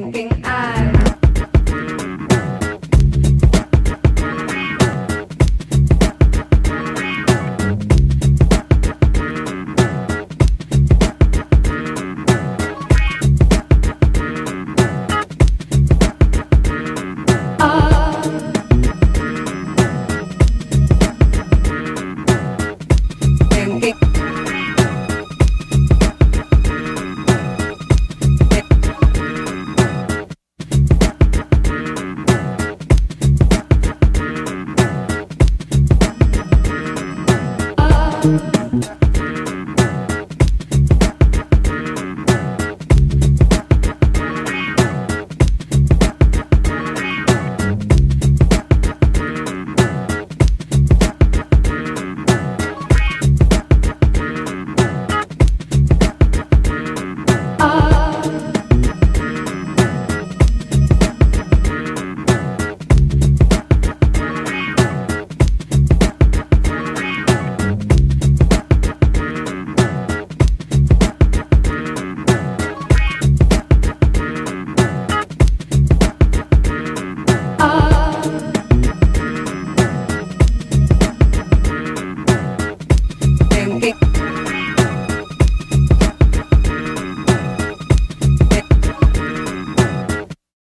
blinking eyes.